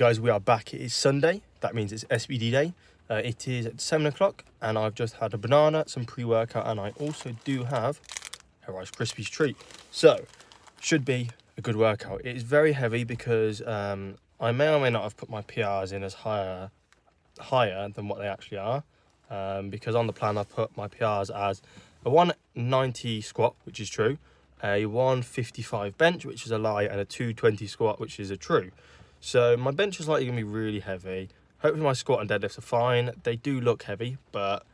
guys, we are back. It is Sunday. That means it's SBD day. Uh, it is at 7 o'clock and I've just had a banana, some pre-workout and I also do have a Rice Krispies treat. So, should be a good workout. It is very heavy because um, I may or may not have put my PRs in as higher, higher than what they actually are. Um, because on the plan I've put my PRs as a 190 squat, which is true, a 155 bench, which is a lie, and a 220 squat, which is a true. So my bench is likely going to be really heavy. Hopefully my squat and deadlifts are fine. They do look heavy, but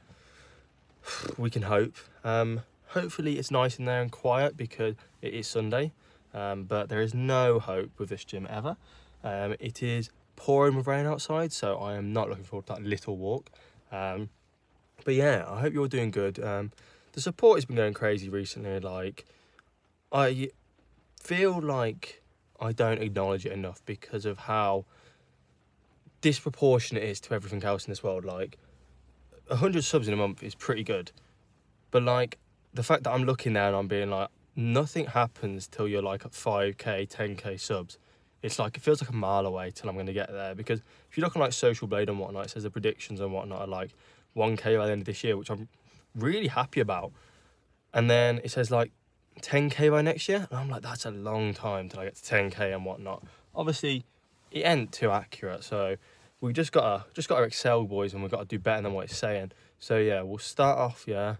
we can hope. Um, hopefully it's nice in there and quiet because it is Sunday. Um, but there is no hope with this gym ever. Um, it is pouring with rain outside, so I am not looking forward to that little walk. Um, but yeah, I hope you're doing good. Um, the support has been going crazy recently. Like, I feel like I don't acknowledge it enough because of how disproportionate it is to everything else in this world. Like, 100 subs in a month is pretty good. But, like, the fact that I'm looking there and I'm being like, nothing happens till you're like at 5k, 10k subs. It's like, it feels like a mile away till I'm going to get there. Because if you look on like Social Blade and whatnot, it says the predictions and whatnot are like 1k by the end of this year, which I'm really happy about. And then it says like 10k by next year. And I'm like, that's a long time till I get to 10k and whatnot. Obviously, it ain't too accurate. So we just gotta just gotta excel, boys, and we've got to do better than what it's saying. So yeah, we'll start off, yeah,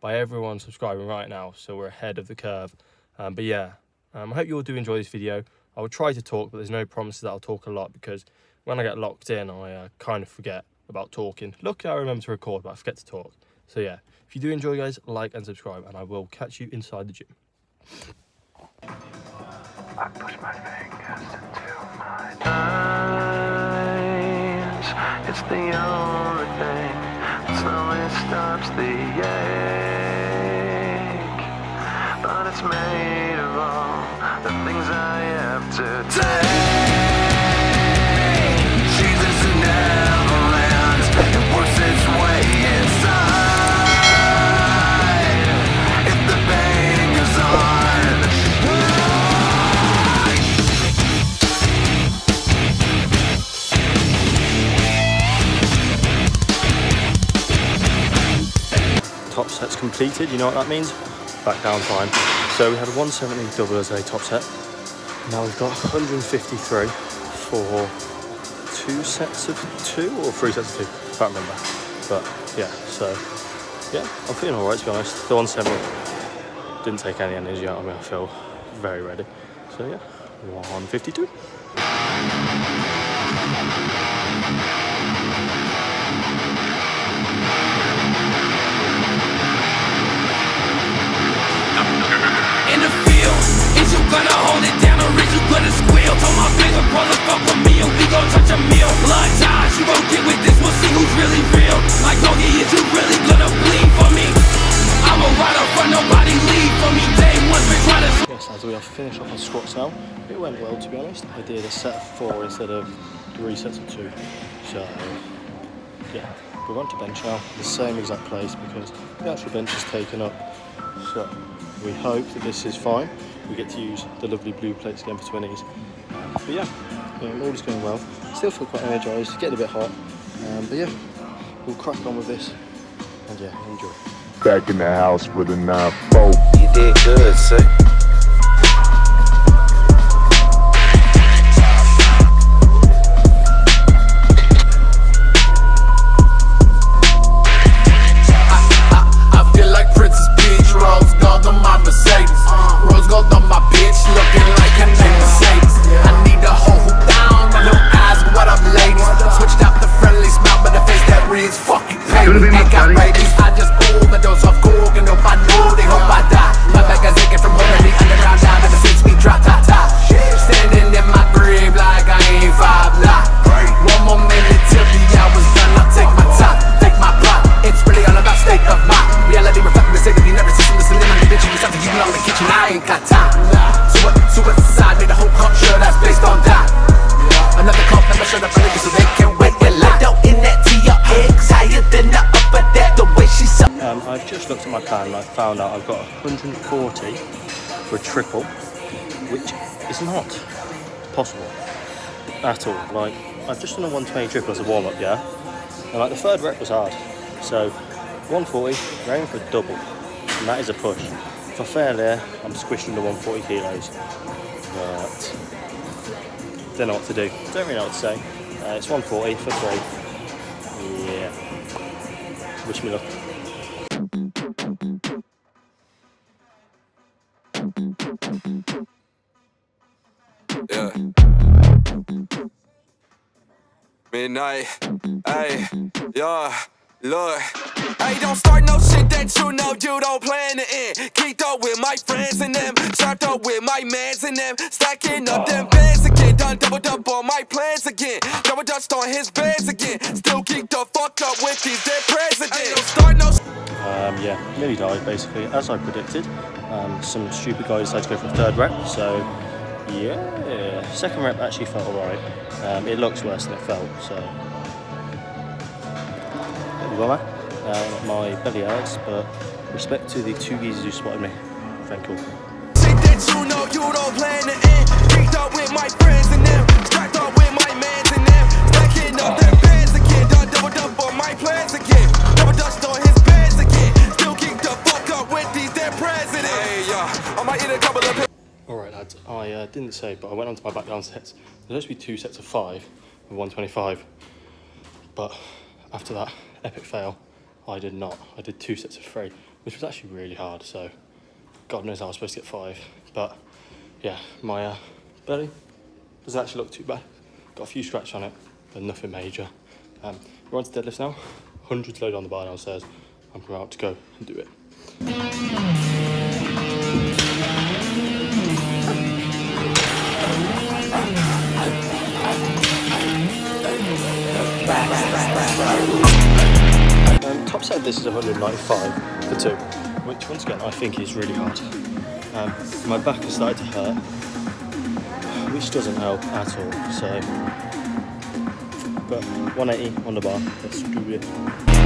by everyone subscribing right now, so we're ahead of the curve. Um, but yeah, um, I hope you all do enjoy this video. I will try to talk, but there's no promises that I'll talk a lot because when I get locked in, I uh, kind of forget about talking. Luckily, I remember to record, but I forget to talk. So yeah, if you do enjoy, guys, like and subscribe, and I will catch you inside the gym. I push my fingers into my eyes. It's the only thing that slowly stops the ache. But it's made of all the things I have to take. Completed. You know what that means? Back down time. So we had 170 double as a top set. Now we've got 153 for two sets of two or three sets of two. Can't remember. But yeah, so yeah, I'm feeling alright to be honest. The 170 didn't take any energy out of me. I feel very ready. So yeah, 152. Squats now, it went well to be honest. I did a set of four instead of three sets of two. So, yeah, we're on to bench now, the same exact place because the actual bench is taken up. So, we hope that this is fine. We get to use the lovely blue plates again for 20s. But yeah, um, all is going well. Still feel quite energised, getting a bit hot. Um, but yeah, we'll crack on with this and yeah, enjoy. back in the house with a 9-4. You did good, sir. Just looked at my plan and I found out I've got 140 for a triple, which is not possible. at all. Like, I've just done a 120 triple as a warm up, yeah? And like the third rep was hard. So 140, we're aiming for a double. And that is a push. I fail there, I'm squished under 140 kilos. But don't know what to do. Don't really know what to say. Uh, it's 140 for three. Yeah. Wish me luck. Midnight, hey, yeah, look. Hey, don't start no shit that you know you don't plan to end. Geeked up with my friends and them, strapped up with my mans and them, stacking up them bands again. Done doubled up on my plans again, double dutched on his bands again. Still geeked the fuck up with these dead presidents. Hey, don't start no Um, yeah, nearly died basically, as I predicted. Um, some stupid guy decided to go for a third rep, so yeah, second rep actually felt alright. Um, it looks worse than it felt, so. Bit of a bummer. Uh, my belly hurts, but respect to the two geezers who spotted me. Thank you. Alright lads, I uh, didn't say, but I went onto my back down sets. There's supposed to be two sets of five of 125. But after that epic fail, I did not. I did two sets of three, which was actually really hard, so God knows I was supposed to get five. But yeah, my uh, belly doesn't actually look too bad. Got a few scratches on it, but nothing major. Um, we're on to deadlifts now. Hundreds loaded on the bar downstairs. I'm about to go and do it. Um, top of this is 195 for two, which once again I think is really hard. Um, my back has started to hurt, which doesn't help at all. So, but 180 on the bar. Let's do it.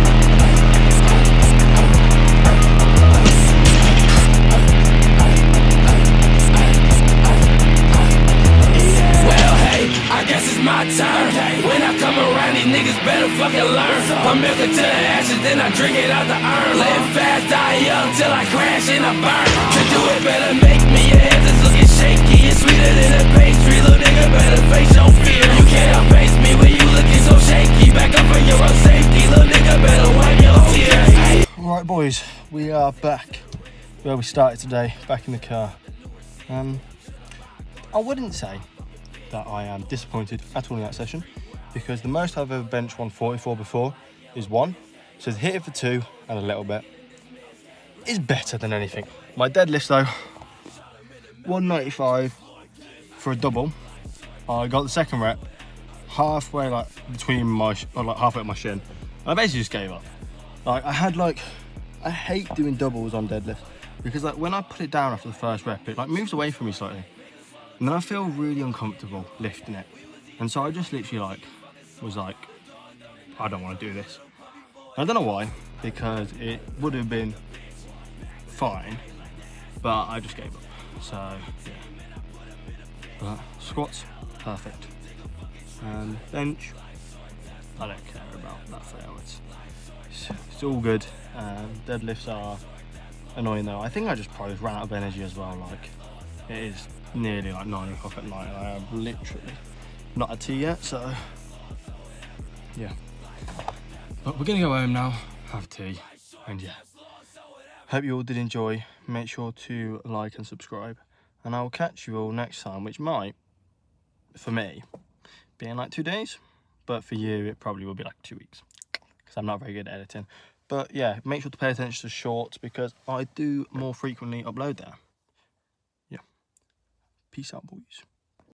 Milk into the ashes, then I drink it out the urn. Live fast, die young, till I crash and I burn. To do it better, make me your hands is looking shaky. It's sweeter than a pastry, little nigga better face your fear. You can't outpace me when you looking so shaky. Back up for your own safety, little nigga better wipe your tears. Right, boys, we are back where we started today, back in the car. Um, I wouldn't say that I am disappointed at all in that session because the most I've ever benched 144 before is one. So hit it for two and a little bit is better than anything. My deadlift though, 195 for a double. I got the second rep halfway like between my, or like halfway up my shin. I basically just gave up. Like I had like, I hate doing doubles on deadlift because like when I put it down after the first rep, it like moves away from me slightly. And then I feel really uncomfortable lifting it. And so I just literally like, was like, I don't want to do this. I don't know why, because it would have been fine, but I just gave up. So yeah. But squats, perfect. And bench, I don't care about that fail. It's, it's, it's all good. Um, deadlifts are annoying though. I think I just probably ran out of energy as well. Like it is nearly like nine o'clock at night. I have literally not had tea yet, so yeah. But we're gonna go home now, have tea, and yeah. Hope you all did enjoy. Make sure to like and subscribe, and I will catch you all next time, which might, for me, be in like two days, but for you it probably will be like two weeks because I'm not very good at editing. But yeah, make sure to pay attention to shorts because I do more frequently upload there. Yeah. Peace out, boys.